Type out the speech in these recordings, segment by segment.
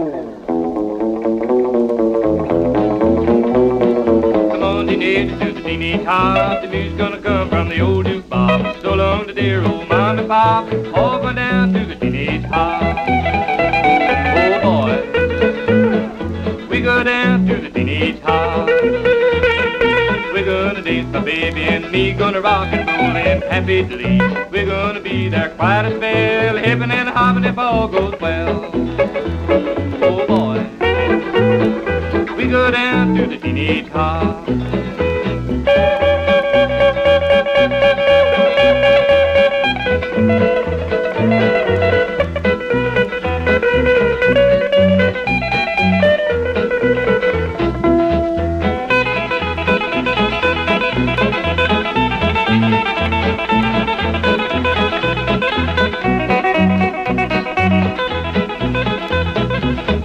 Come on, teenagers, to the teenage hop. The music's gonna come from the old jukebox. So long to dear old mom and pop. All going down to the teenage hop. Oh boy, we go down to the teenage hop. We're gonna dance, my baby and me, gonna rock and roll in happy glee. We're gonna be there quite a spell, hippin' and hoppin' if all goes well. Go down to the.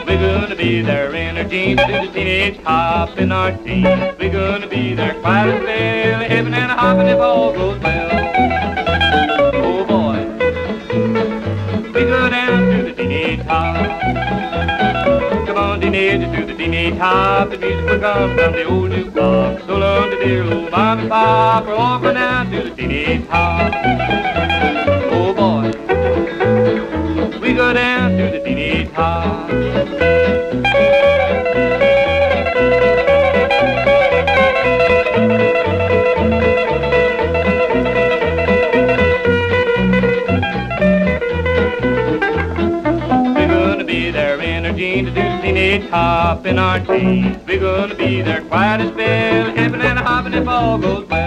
We're gonna be there jeans, do the teenage hop in our jeans. We're gonna be there quite a spell, hippin' and hoppin' if all goes well. Oh boy, we go down to the teenage hop. Come on, teenagers, to the teenage hop. The music will come from the old jukebox. So long to dear old mom and pop. We're all going down to the teenage hop. Hop in our jeans. We're gonna be there quite a spell, hippin' and hoppin' if all goes well.